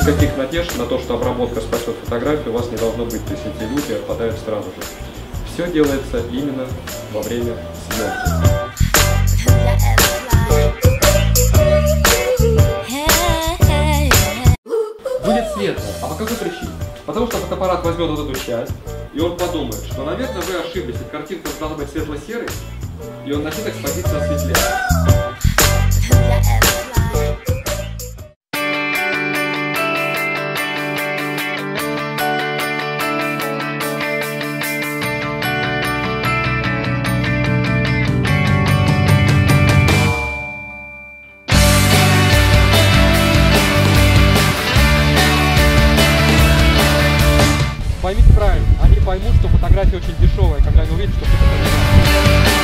никаких надежд на то, что обработка спасет фотографию, у вас не должно быть. То есть эти люди отпадают сразу же. Все делается именно во время съемки. Будет светло. А по какой причине? Потому что фотоаппарат возьмет вот эту часть, и он подумает, что, наверное, вы ошиблись, и картинка должна быть светло-серой, и он начнет экспозицию осветлять. поймите правильно, они поймут, что фотография очень дешевая, когда они увидят, что фотография...